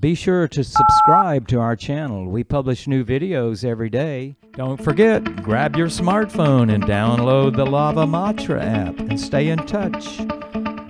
Be sure to subscribe to our channel. We publish new videos every day. Don't forget, grab your smartphone and download the Lava Matra app and stay in touch.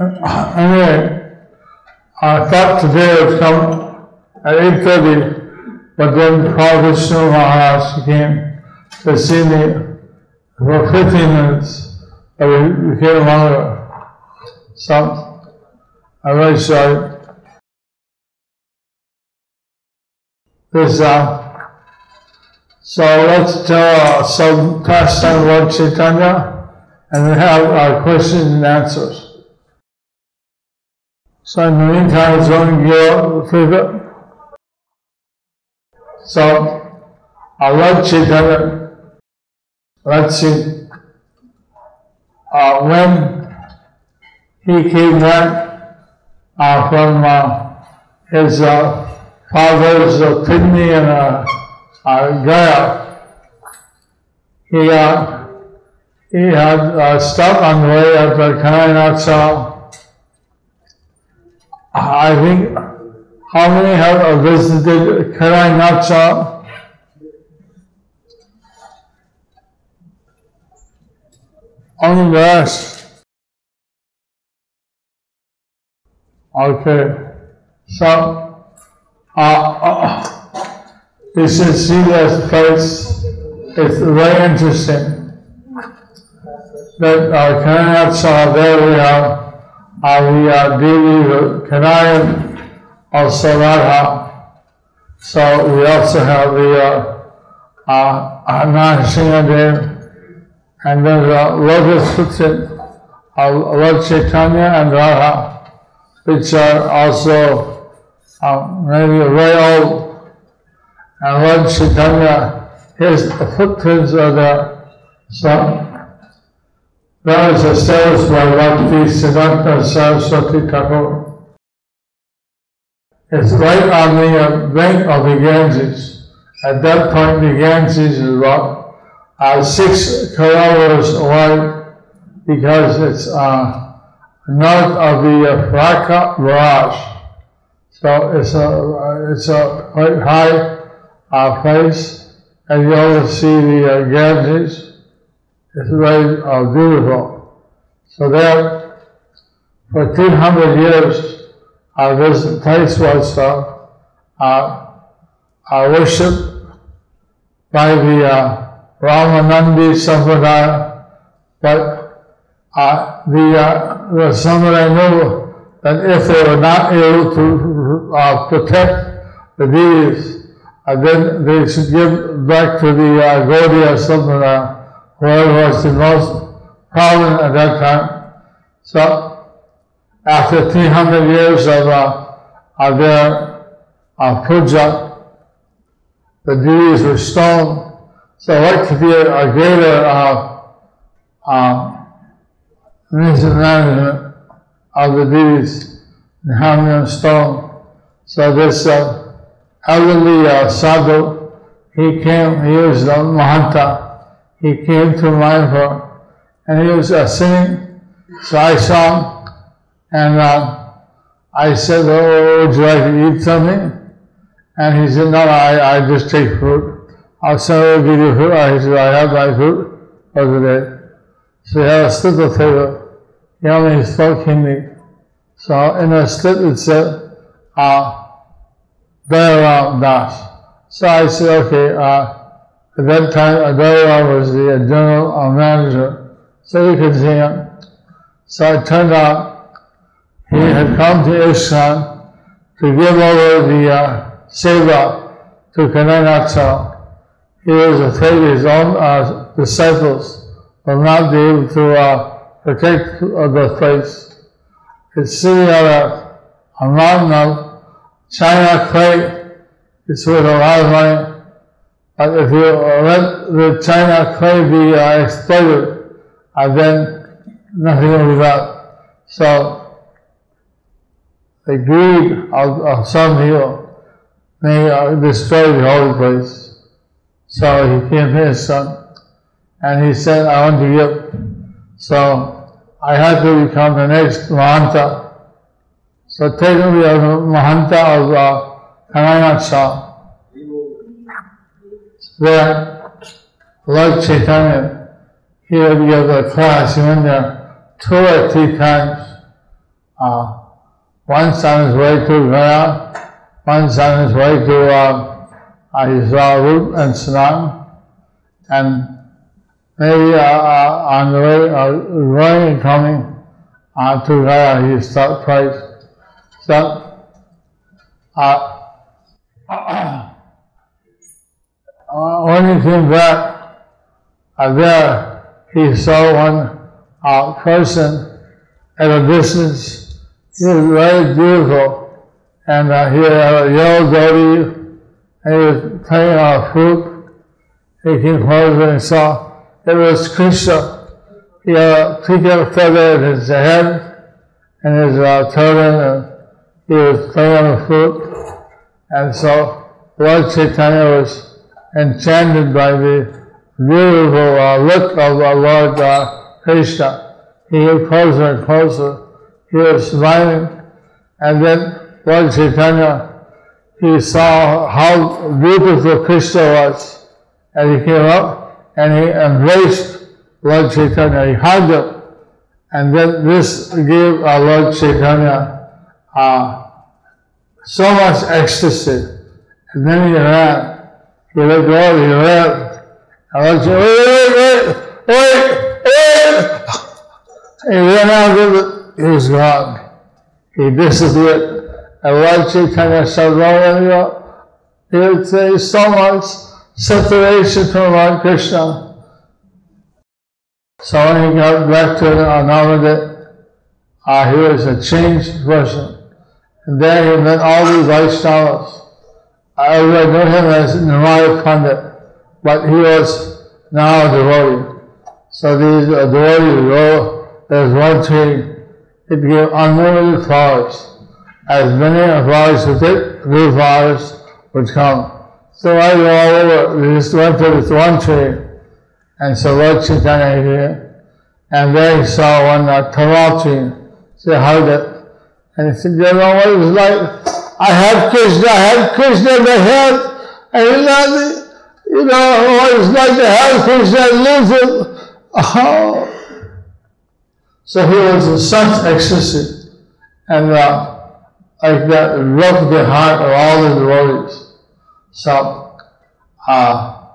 Anyway, I thought today would come at 8.30, but then Father Vishnu Maharaj came to see me for 15 minutes, but we became longer. So, I'm very sorry. This, uh, so let's tell uh, some pastime Lord Chaitanya and then have our questions and answers. So in the meantime, it's going to give further. So, our Lord Chaitanya, let's see, uh, when he came back uh, from uh, his uh, father's uh, kidney and uh, uh, Gaya, he, uh, he had uh, stopped on the way at the Kainatsa I think how many have visited Karai Only the rest. Okay. So, uh, uh, this is Sita's place. It's very interesting that uh, Karanatsa, there we are dealing with Kanayan, also Radha. So we also have the uh, uh, Narasimhadev, and then the lotus Sutsit, uh, Lord Chaitanya and Radha, which are also uh, maybe very old. And Lord Chaitanya, his footprints are there. So that was established by Bhakti Siddhanta Saraswati Thakur. It's right on the bank of the Ganges. At that point, the Ganges is about uh, six kilometers wide because it's uh, north of the Farakka Barrage. So it's a, it's a quite high uh, place, and you always see the uh, Ganges. It's very uh, beautiful. So there, for 300 years, uh, this place was uh, uh, worshipped by the uh, Ramanandi Sampradaya, but uh, the, uh, the Sampradaya knew that if they were not able to uh, protect the deities, uh, then they should give back to the uh, Gaudiya Sampradaya whoever was the most prominent at that time. So, after 300 years of, uh, of their uh, puja, the deities were stoned. So, what could be a, a greater uh, uh, of the deities than having them stoned? So, this uh, elderly uh, sadhu, he came, he was the Mahanta he came to Mayapur and he was uh, singing. So I saw him and uh, I said, Oh, would you like to eat something? And he said, No, I, I just take food. I said, Oh, give you food. I said, I have my food for the day. So he had a slip of paper. He only spoke Hindi. So in a slip it said, uh, Balaram Das. So I said, okay, uh, at that time, Adara was the general manager, so he could see him. So it turned out he had come to ISKCON to give over the uh, seva to Kanai He was afraid his own uh, disciples will not be able to uh, protect the place. It's sitting on a, a mountain of China clay. It's worth a lot of money. If you let the China clay be uh, exploited, uh, then nothing will be done. So the greed of, of some people may uh, destroy the holy place. So he came to his son and he said, I want to give. So I had to become the next Mahanta. So technically I was Mahanta of uh, Kanai Then Lord Chaitanya, he would give a class, he went there two or three times. Uh, once on his way to Gaya, once on his way to uh, uh, uh, route and Sanam, and maybe uh, uh, on the way, uh, going and coming uh, to Gaya, he stopped twice. So, uh, uh, when he came back, uh, there he saw one uh, person at a distance. He was very beautiful, and uh, he had a yellow dhoti, and he was playing a flute. He came closer and saw it was Krishna. He had a peacock feather in his head and his uh, turban, and he was playing on the flute. And so Lord Chaitanya was enchanted by the beautiful uh, look of uh, Lord uh, Krishna. He came closer and closer. He was smiling. And then Lord Chaitanya, he saw how beautiful Krishna was. And he came up and he embraced Lord Chaitanya, he hugged him. And then this gave our Lord Chaitanya uh, so much ecstasy. And then he ran. Let go, he ran. And Lord Chaitanya, wait, wait, wait, wait. He ran out of it, he was gone. He disappeared. And Lord Chaitanya said, he would say so much separation from Lord Krishna. So when he got back to Navadip, uh, he was a changed person. And there he met all these Vaishnavas. I knew him as Nimai Pandit, but he was now a devotee. So these uh, devotees go, there's one tree, it gave unlimited flowers. As many flowers with it, blue flowers would come. So I go all over, we just went to this one tree, and so Lord Chaitanya here, and there he saw one uh, tamal tree, so he hugged it, and he said, you know what it was like? I have Krishna, I have Krishna in the head, and know, you know what it's like to have Krishna lose it. Oh. So he was in such ecstasy, and uh, like that, broke the heart of all the devotees. So, uh,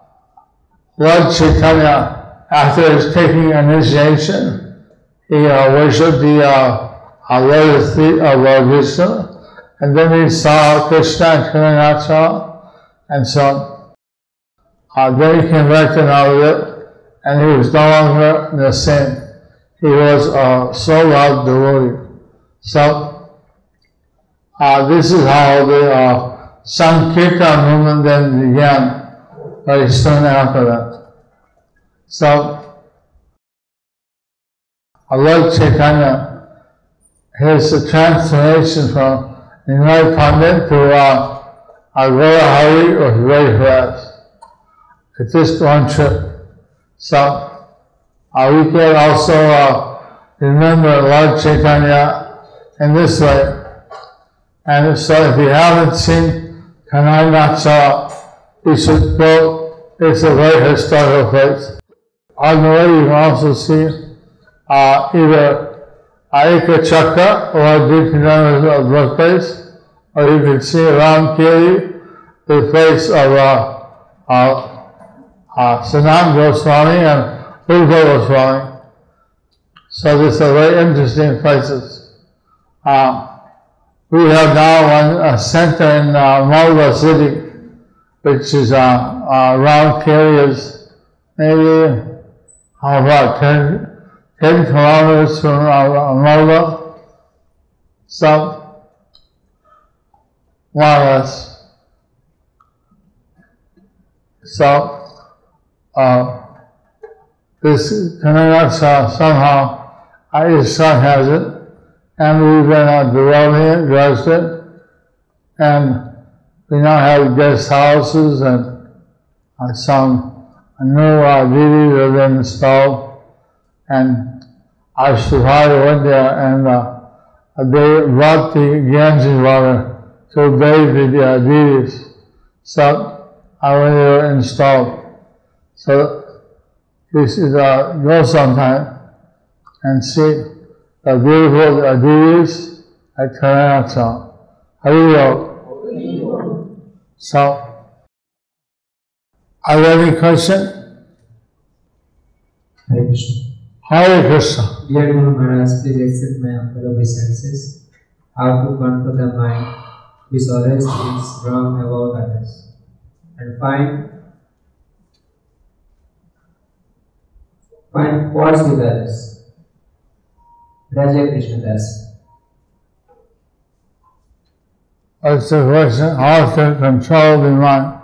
Lord Chaitanya, after his taking initiation, he uh, worshipped the uh, lotus feet of Lord Vishnu, and then he saw Krishna and Kalinatha, and so uh, then he converted out of it, and he was no longer the same. He was a so loved devotee. So, uh, this is how the uh, Sankirtan movement then began very soon after that. So, Lord Chaitanya, his transformation from Nimai Pandit to uh, Agora Hari was very fast. It's just one trip. So, uh, we can also uh, remember Lord Chaitanya in this way. And so if you haven't seen sure we should go, it's a very historical place. On the way you can also see uh, either Ekachakra or Dipinana's birthplace, or you can see around Kiri, the place of uh, uh, uh, Sanatan Goswami and Rupa Goswami. So these are very interesting places. Uh, we have now one a center in uh, Malda City, which is uh, uh, around carriers, maybe how about 10, 10 kilometers from uh, Malda, so more or less. So, uh, this Kananaksa somehow, his son has it, and we've been uh, developing it, dressed it, and we now have guest houses and some new uh, deities have been installed, and Sahara went there and uh, they brought the Ganges water to bathe the uh, deities. So I went there installed. So this is uh, go sometime and see the beautiful uh, deities at Karanaksa. Hariyo. So, are there any question? Hare Krishna. Dear Guru Maharaj, please accept my humble obeisances. How to control the mind which always thinks wrong about others and find find faults with others. Raja Krishna Das. What's the question? How to control the mind?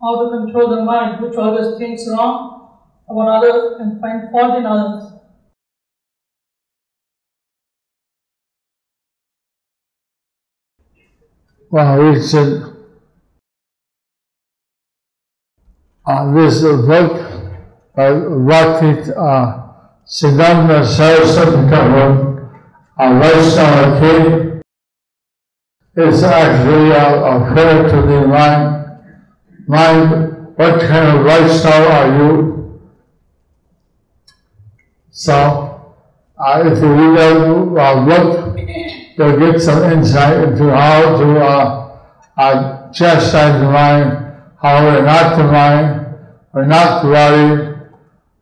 How to control the mind which always thinks wrong about others and find fault in others. Well, we should. Uh, this book by Bhakti uh, Siddhanta Saraswati Thakur, a Vaishnava king, is actually a, a prayer to the mind. Mind, what kind of lifestyle are you? So, uh, if you read that uh, book, you'll get some insight into how to uh, uh, chastise the mind, how we're not the mind, we're not the body,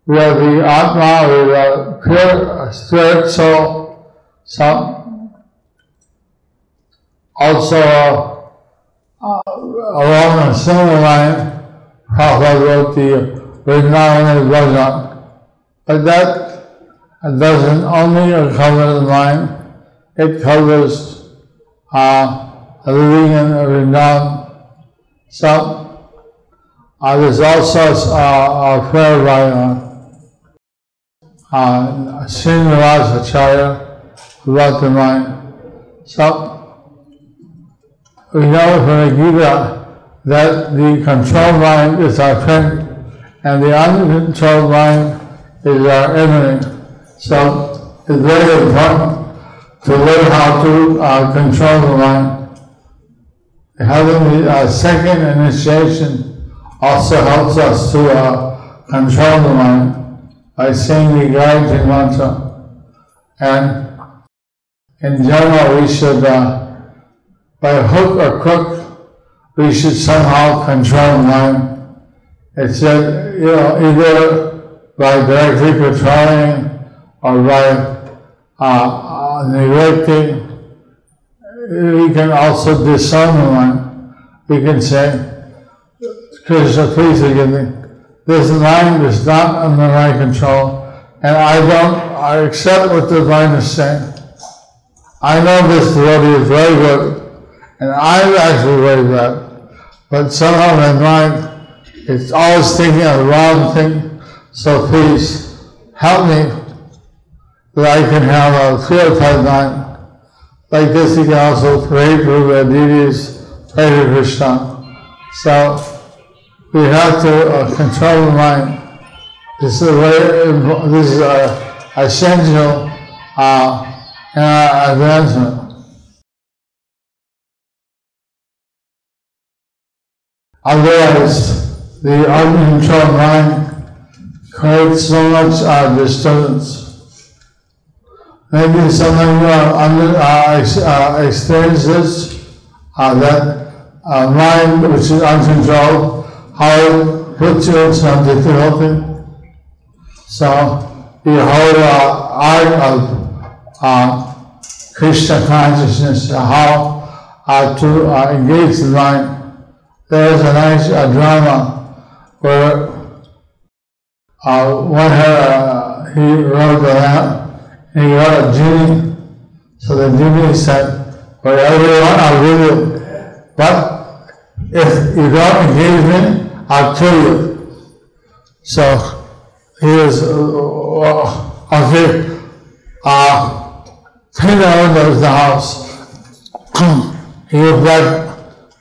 we are the Atma, we are pure spirit soul. So, also, uh, along a similar line, Prabhupada wrote the Vrindavan Bhajan. But that doesn't only cover the mind, it covers uh, living in Vrindavan. So, uh, there's also uh, a prayer by uh, uh, Srinivas Acharya about the mind. So, we know from the Gita that the controlled mind is our friend and the uncontrolled mind is our enemy. So, it's very important to learn how to uh, control the mind. Having the uh, second initiation also helps us to uh, control the mind by saying the Gayatri mantra. And in general, we should, uh, by hook or crook, we should somehow control mind. It's that, you know, either by directly controlling or by uh, uh, neglecting, we can also disown the mind. We can say, Krishna, please forgive me. This mind is not under my control, and I don't, I accept what the mind is saying. I know this devotee is very good, and I'm actually very bad, but somehow my mind is always thinking of the wrong thing, so please help me that I can have a purified mind. Like this, you can also pray to the deities, pray to Krishna. So, we have to uh, control the mind. This is very, this is uh, essential uh, in advancement. Otherwise, the uncontrolled mind creates so much uh, disturbance. Maybe some of you are under, uh, ex- uh, experiences uh, that uh, mind which is uncontrolled, how it puts you in some difficulty. So the whole uh, art of uh, Krishna consciousness, how uh, to uh, engage the mind. There's a nice uh, drama where uh, one had he wrote the lamp, and he got a genie. So the genie said, you want, I'll give you. But if you don't engage me, I'll kill you. So he was, uh, uh, okay, uh, out of the house. he was like,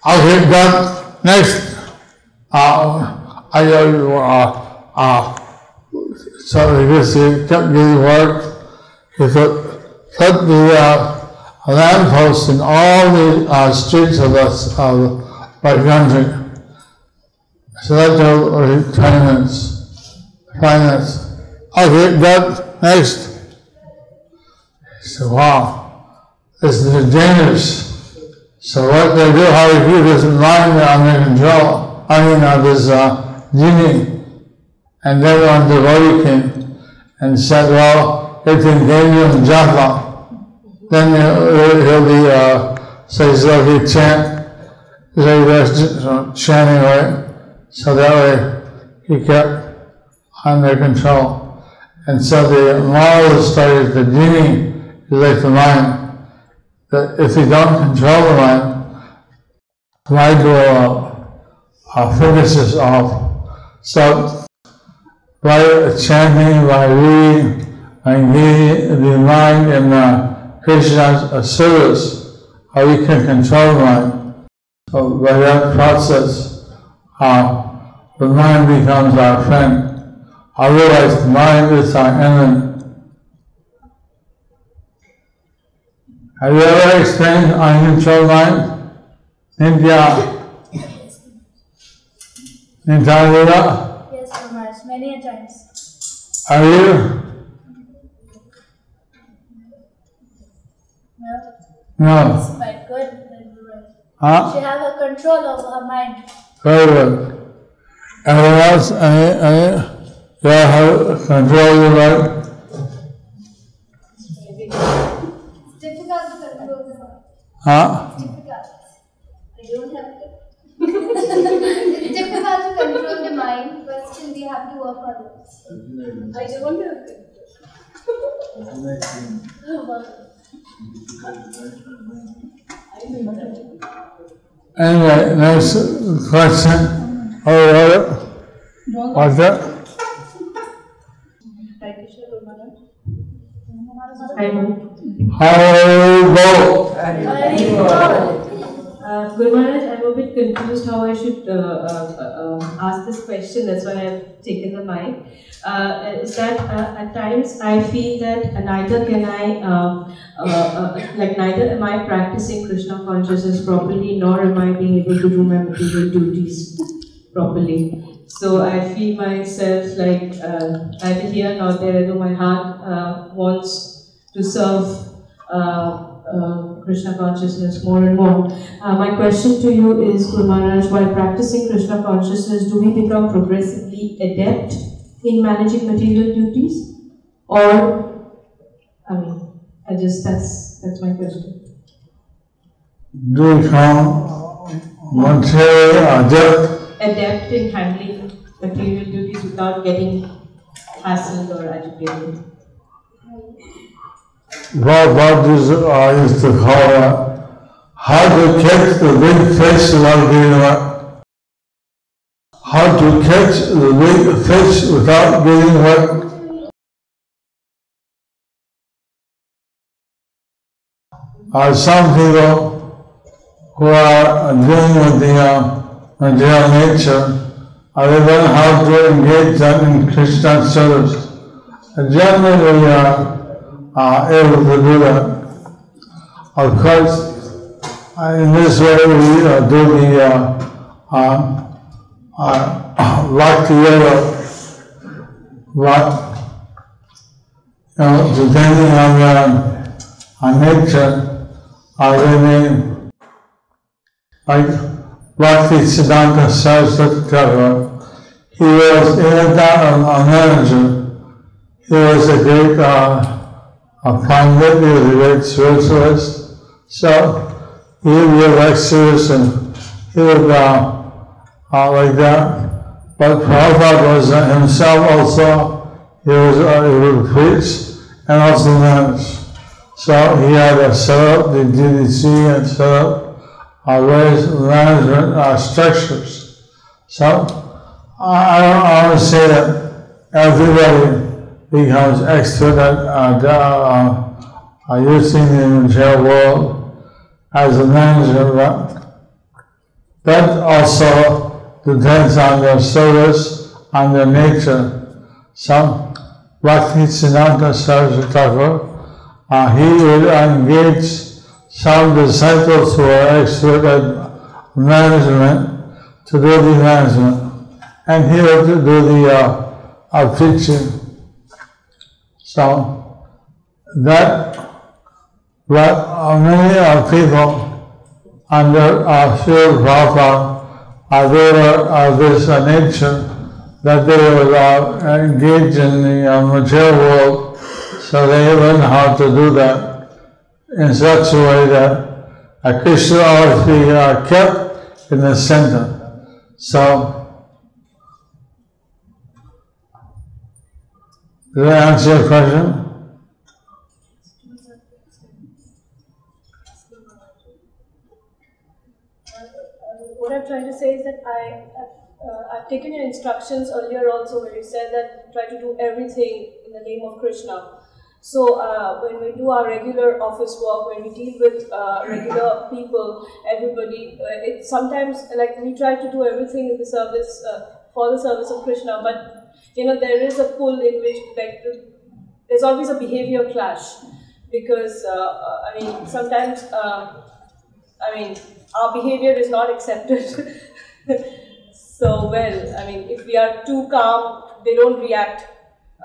okay, done, next. Uh, I, uh, uh, so just he kept getting work. He put, put the uh, lampposts in all the uh, streets of the, of the country. So that's took 20 minutes, five minutes. Okay, done, next. Said, wow, this is dangerous. So what they do, how they keep this mind under control, I mean, uh, this uh, genie. And then one devotee came and said, well, if you engage in japa, then he'll, he'll be, uh, so he's like he chant, so was chanting? So that way he kept under control. And so the moral started the genie is like the mind. That if you don't control the mind, mind will uh, focuses off. So by chanting, by reading, by engaging the mind in uh, Krishna's service, how we can control the mind. So by that process, uh, the mind becomes our friend. Otherwise, the mind is our enemy. Have you ever experienced uncontrolled mind? India? India? Yes, Maharaj, many a times. Are you? No, No. it's quite good. Huh? She have a control over her mind. Very good. Anyone else? Any, any? You have control your mind? It's difficult to control the mind. Huh? Difficult. I don't have to. it's difficult to control the mind, but still we have to work on it. I don't How Uh, Guru Maharaj, I'm a bit confused how I should uh, uh, uh, ask this question. That's why I've taken the mic. Uh, is that uh, at times I feel that neither can I, um, like neither am I practicing Krishna consciousness properly, nor am I being able to do my material duties properly. So I feel myself like neither here nor there, though my heart wants to serve uh, uh, Krishna consciousness more and more. Uh, my question to you is, Guru Maharaj, while practicing Krishna consciousness, do we become progressively adept in managing material duties? Or, I mean, I just, that's, that's my question. do you come material adept? Adept in handling material duties without getting hassled or agitated. What, what is, I used to call that? How to catch the big fish without getting wet. How to catch the big fish without getting wet. Uh, some people who are dealing with the uh, material nature, uh, they how to engage them in Krishna service. Generally, we are uh, able to do that. Of course, uh, in this way, we uh, do the uh, uh, uh, lock together what, you know, depending on the on nature, uh, they may, like Bhakti Siddhanta Saraswati he was in a, a He was a great uh, a pandit, he was a great spiritualist. So he would give lectures and he would uh, uh, like that. But Prabhupada was himself also, he was uh, he would preach and also manage. So he had to set up the GBC and set up uh, various management uh, structures. So I don't want to say that everybody becomes expert at uh, uh, using the material world as a manager, but that also depends on their service, on their nature. Some Bhaktisiddhanta Saraswati Thakur, uh, he will engage some disciples who are expert at management to do the management and he will do the uh, uh. So that, uh, many uh, people under uh, Sri Prabhupada, uh, they uh, this nature that they were uh, engaged in the uh, material world, so they learn how to do that in such a way that uh, Krishna always be uh, kept in the center. So Did I answer your question? What I'm trying to say is that I, uh, I've taken your instructions earlier also where you said that try to do everything in the name of Krishna. So uh, when we do our regular office work, when we deal with uh, regular people, everybody, uh, it sometimes like we try to do everything in the service uh, for the service of Krishna, but you know, there is a pull in which like there's always a behavior clash because uh, uh, I mean sometimes uh, I mean our behavior is not accepted so well. I mean if we are too calm, they don't react.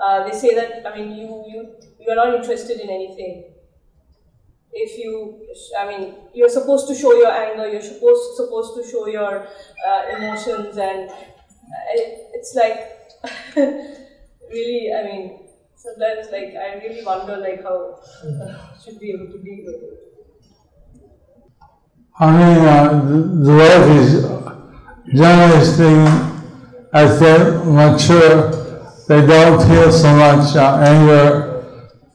Uh, they say that I mean you you you are not interested in anything. If you, I mean, you're supposed to show your anger, you're supposed supposed to show your uh, emotions, and uh, it, it's like really, I mean, sometimes like I really wonder like how uh, should be able to deal with it. I mean, uh, the life is generally speaking, as they mature, they don't feel so much uh, anger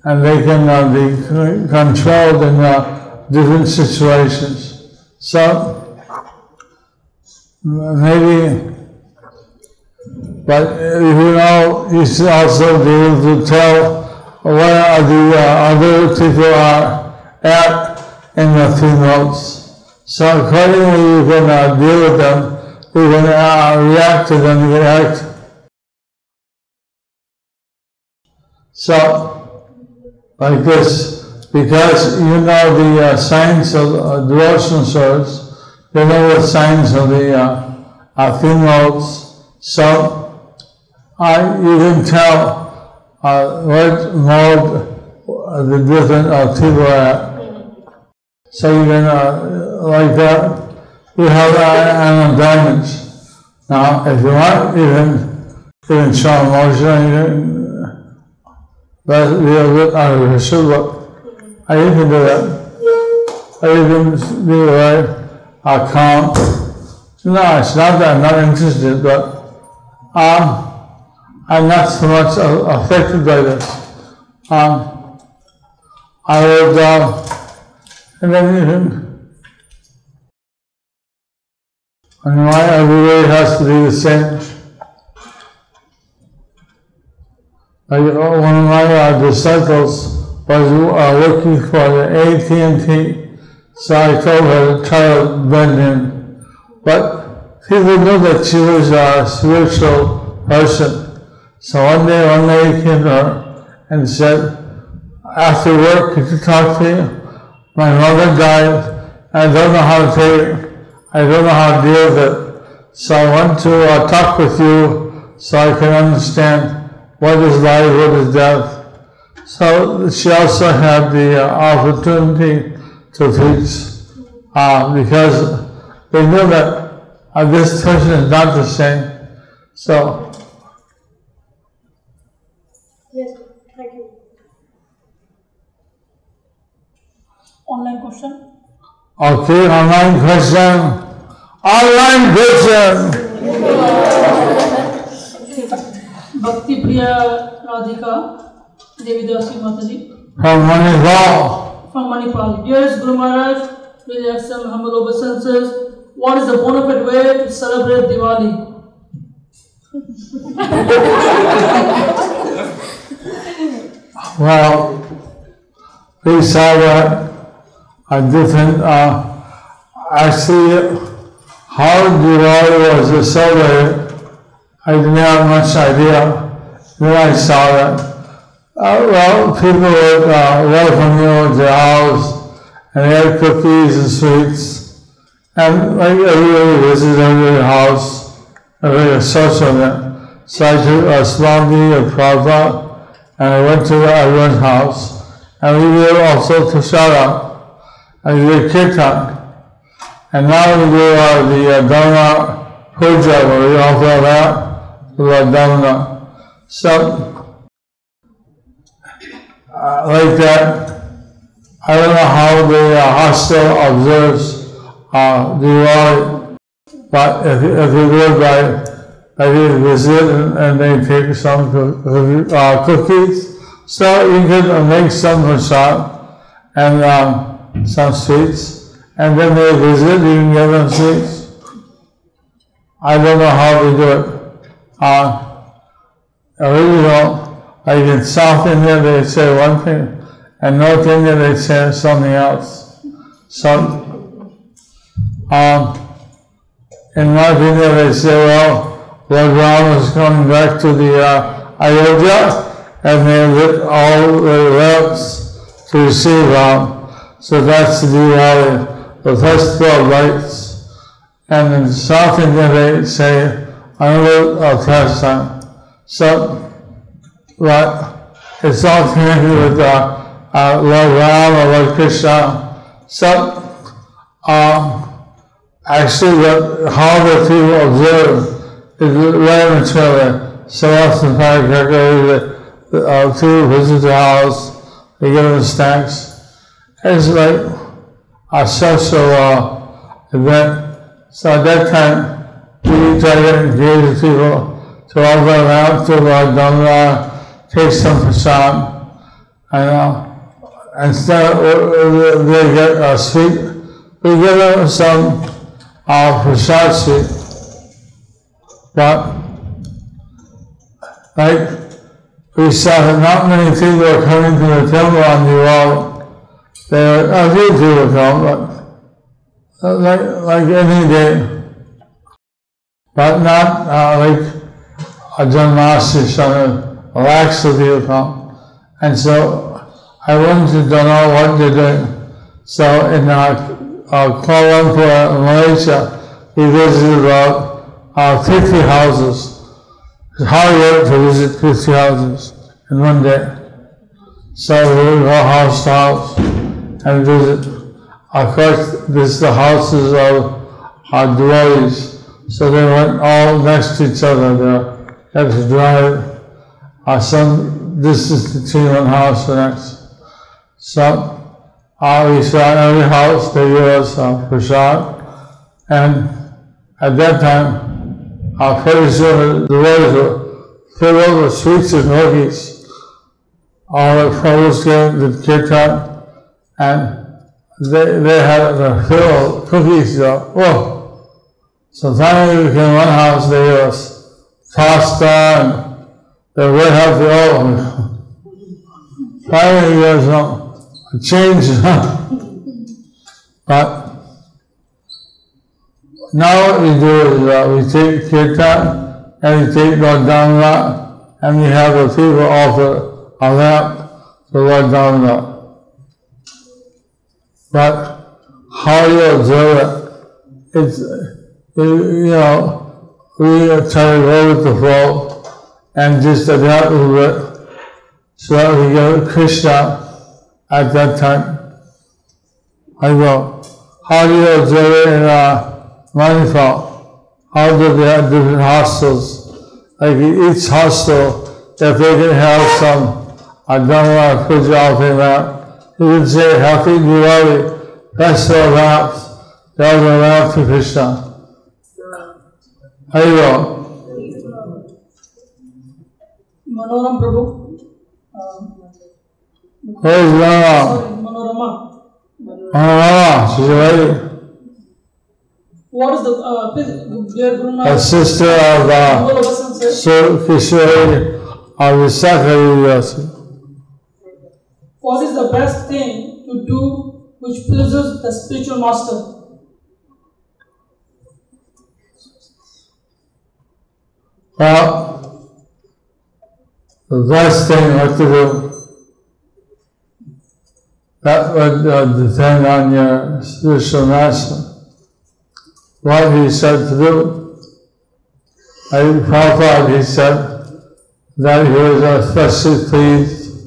and they can uh, be controlled in uh, different situations. So, maybe but you know, you should also be able to tell where the uh, other people are at in the notes. So accordingly, you can uh, deal with them. You can uh, react to them. You can act. So, like this, because you know the uh, signs of uh, devotional service, you know the signs of the uh, uh. So I, you can tell uh, what mode the different uh, people are. So you can, uh, like that, you have uh, an advantage. Now, if you want, you can, you can show emotion, you can, that's a bit artificial, but uh, you can do that. Or you can be very uh, calm. No, it's not that I'm not interested, but um, I'm not so much affected by this. Um, I would, uh, and then and why everybody has to be the same. Like one of my uh, disciples was uh, looking for the AT&T, so I told her to try to in. But people know that she was a spiritual person. So one day, one lady came to her and said, after work, could you talk to you? My mother died. I don't know how to take it. I don't know how to deal with it. So I want to uh, talk with you so I can understand what is life, what is death. So she also had the uh, opportunity to teach uh, because they knew that uh, this person is not the same. So Yes. Thank you. Online question. Okay, online question. Online question. Bhakti Priya Radhika Devi Dasi Mataji From Manipal. from Manipal. Dearest Guru Maharaj, with have some humble obeisances. What is the bona fide way to celebrate Diwali? Well, we that a different, uh, actually, how Diwali was celebrated, I didn't have much idea. Then I saw that, uh, well, people would uh, welcome you to their house, and they had cookies and sweets, and like everybody visited every house, every a social event. So I took a Swami and Prabhupada, and I went to everyone's house, and we did also Tashara, and we did Kirtan. And now we do uh, the uh, Dharma Puja, where we offer that to the Dharma. So, uh, like that, I don't know how the uh, hostel observes uh, Diwali, but if, if you go by I did visit and, and they take some uh, cookies. So you can make some prasad and um, some sweets. And then they visit, you can give them sweets. I don't know how they do it. Uh, original, like in South India, they say one thing, and North India, they say something else. So, um, in my opinion, they say, well, Lord Ram is coming back to the uh, Ayodhya, and they lit all the lamps to receive Ram. So that's the Diwali, the festival of lights. And in South India, they say another uh, pastime. So, but it's all connected with uh, uh, Lord Ram or Lord Krishna. So, um, actually, the, how the people observe is very material. So often, the the uh, people visit the house, they give them snacks. It's like a social uh, event. So at that time, we try to engage with people to all go around to uh, Dhamma, take some prasad, and uh, instead of, they get a sweet, we give them some prasad sweet. But like we saw not many people are coming to the temple on the wall. There are a few people come, but like like any day, but not uh, like a Janmashtami, some relaxed people come. And so I wanted to know what they're doing. So in uh, uh, Kuala Lumpur, Malaysia, we visited about uh, 50 houses. It's hard work to visit 50 houses in one day. So we go house to house and visit. Of course, this is the houses of our devotees. So they went all next to each other. They had to drive uh, some distance between one house and the next. So uh, we saw every house they gave us uh, prasad. And at that time, our soon the roads were filled with sweets and cookies. All the fellows came to Kirtan and they, they had the filled cookies. So, oh, so finally we came one house, there us pasta and they went out the oven. finally there was some a change. but now we do is uh, we take kirtan and we take Lord Dhamma and we have the people offer a lamp to Lord Dhamma. But how you observe it, it's, you know, we try to go with the flow and just adapt to it so that we get Krishna at that time. I go, how do observe it in uh, Manipal, how do they have different hostels? Like each hostel, if they can have some don't want to put you. Can say happy Diwali, festival lamps, those are lamps to Krishna. Haribo. Manoram Prabhu. Um, Where's Rama? sorry, she's. What is the uh, dear Guru A sister of uh, Sir Kishore of the second. What is the best thing to do which pleases the spiritual master? Well, the best thing what to do, that would uh, depend on your spiritual master. What he said to do. I Prabhupada, he said that he was especially pleased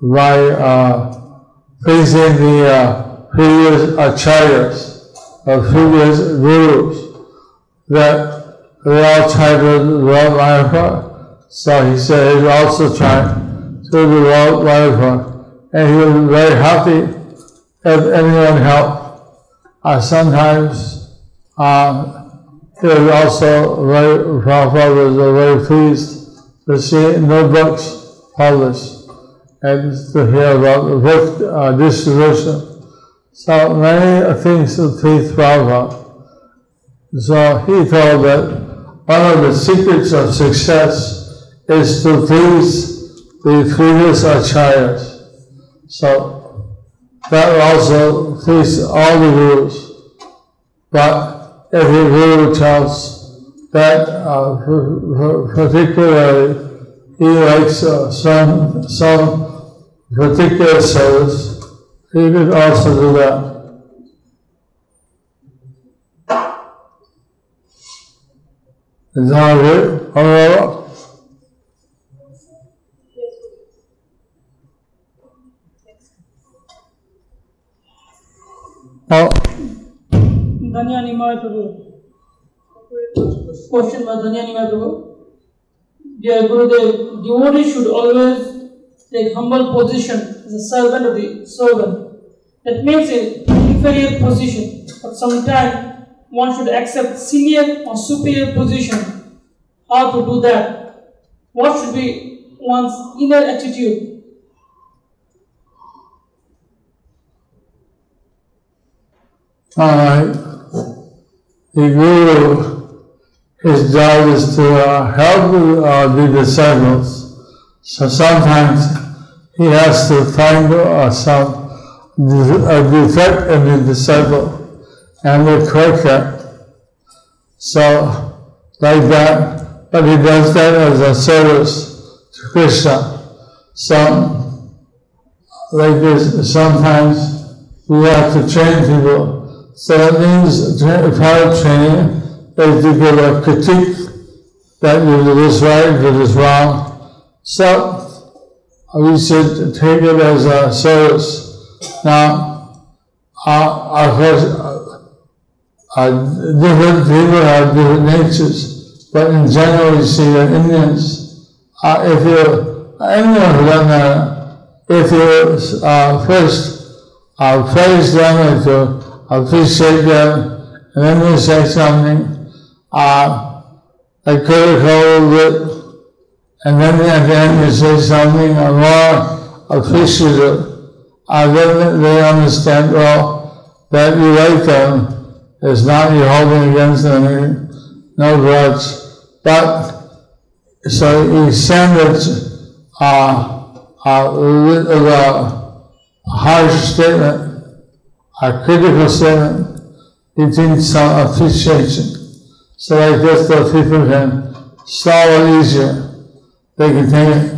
by uh, pleasing the uh, previous acharyas, or previous gurus, that they all tried to develop Mayapur. So he said he's also trying to develop Mayapur. And he was very happy if anyone helped. Uh, sometimes uh, he was also very, Prabhupada was very pleased to see new books published and to hear about the book uh, distribution. So many things to please Prabhupada. So he told that one of the secrets of success is to please the previous acharyas. So that also please all the rules. But the guru tells that uh, particularly he likes uh, some some particular service, he could also do that. Is that it? Hello? Oh, Dhanya Nimai Prabhu. Question by Dhanya Nimai Prabhu. Dear Gurudev, devotee should always take humble position as a servant of the servant. That means an inferior position, but sometimes one should accept senior or superior position. How to do that? What should be one's inner attitude? Alright. The guru, his job is to uh, help uh, the disciples. So sometimes he has to find uh, some a defect in the disciple and to correct. So, like that, but he does that as a service to Krishna. Some, like this, sometimes we have to train people. Part of training is to give a critique that you did this right, you did this wrong. So we should take it as a service. Now, of course, uh, uh, different people have different natures, but in general, you see that Indians, uh, if you, anyone for that matter, if you uh, first uh, praise them and to appreciate them, and then you say something, uh, like critical bit, and then at the end you say something more appreciative, uh, then they understand, well, that you like them. Is not you holding against them, no grudge, but so you send it, uh, uh, with a harsh statement, a critical statement, it needs some appreciation. So like this, the people can it easier. They can take it.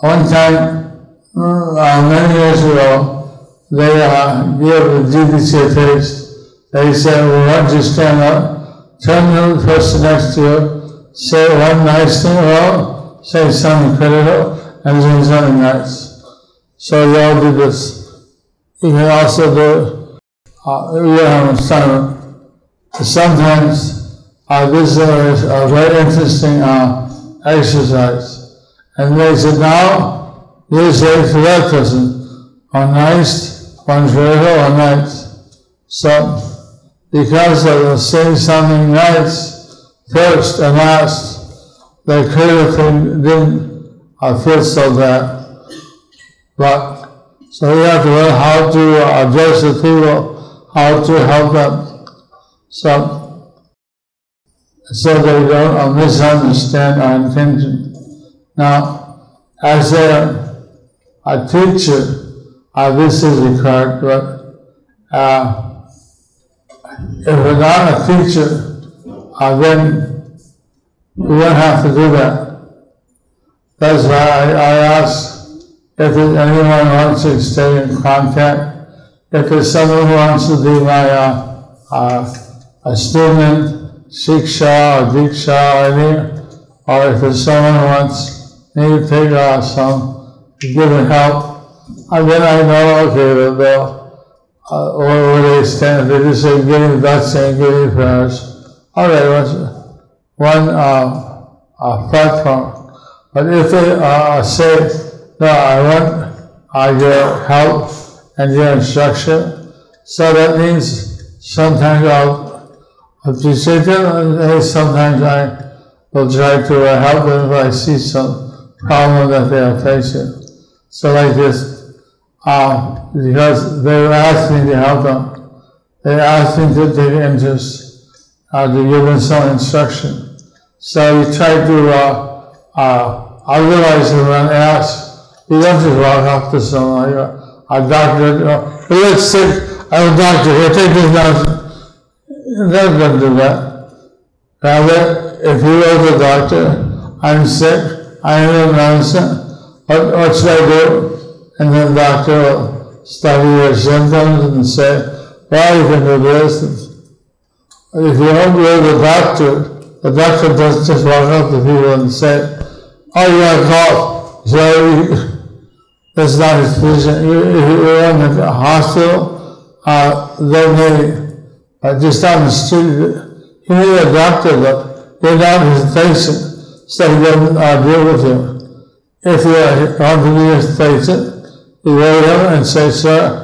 One time, uh, many years ago, they uh, gave the GBC a taste. They said, why don't you stand up, turn to the person next to you, say one nice thing, or say something critical, and say something nice. So they all do this. You can also do uh, we have silent. Sometimes uh, this is a very interesting uh, exercise. And they said, now You say to that person, one night, one joyful, one night. So, because of the saying something nice first and last, the creative thing didn't uh, feel so bad. But, so you have to learn how to address the people, how to help them. So, so they don't misunderstand our intention. Now, as a, a teacher, uh, this is required, but uh, if we're not a teacher, uh, then we don't have to do that. That's why I, I ask if anyone wants to stay in contact, if there's someone who wants to be my uh, uh, a student, Shiksha or Diksha or any, or if there's someone who wants me to take uh, some, give them help, and then I know, okay, they'll, uh, where, where they stand, if they just say that's and getting prayers, all right, what's one uh, uh, platform. But if they uh, say, no, I want your help and your instruction, so that means sometimes I'll appreciate them, and sometimes I will try to help them if I see some problem that they are facing. So like this, uh, because they were asking to help them, they asked me to take interest, uh, to give them some instruction. So we try to, uh, uh, otherwise when asked, you don't just walk up to someone, you know, a doctor, you know, "Hey, let's sick, I'm a doctor, here, take this medicine. They're going to do that. Rather, if you to the doctor, I'm sick, I need a medicine, what, what should I do? And then the doctor will study your symptoms and say, well, you can do this. If you don't go to the doctor, the doctor doesn't just walk up to people and say, oh, you a cough. So that's not his position. You- If you're in the hospital, uh, they may, uh, just on the street, you need a doctor, but you're not his patient, so he doesn't uh, deal with him. If you want to be his patient, you go to him and say, sir,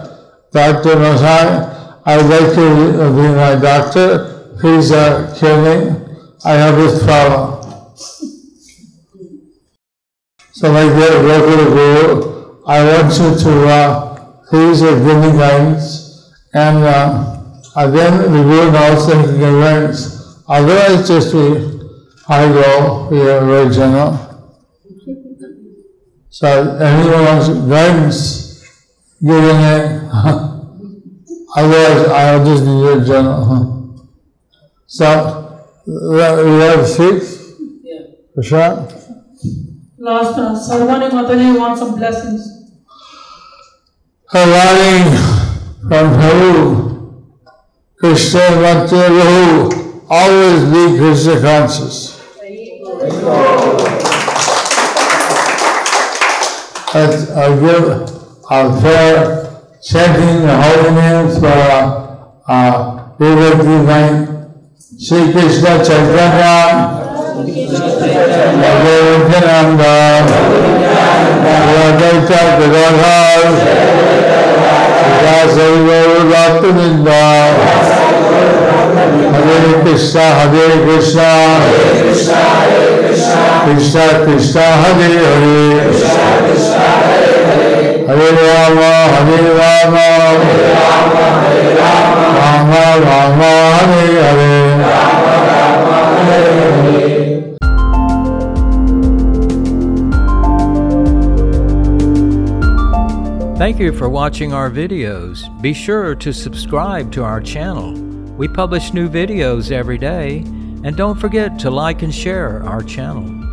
Dr. Masai, I'd like you to be my doctor. Please uh, cure me. I have this problem. So like that, go to the. I want you to uh, please uh, give me guidance. And uh, uh, then knows that he can. Otherwise, just be high go, be a very general. So anyone wants guidance, giving it. Otherwise, I'll just be your general. So that- we have six. Yeah. For sure. Last, uh, Sarvani Mataji wants some blessings. Arriving from Peru, Krishna Bhakti Rahu, always be Krishna conscious. Give a fair chanting the holy names for uh, Devaki name. Shri Krishna Chaitanya, Bhagavantananda, Radhaita Gadadhar, Rasaiva Bhaktivinda, Hare Krishna, Hare Krishna, Krishna Krishna, Hare Hare, Hare Rama, Hare Rama, Rama Rama, Hare Hare. Thank you for watching our videos. Be sure to subscribe to our channel. We publish new videos every day, and don't forget to like and share our channel.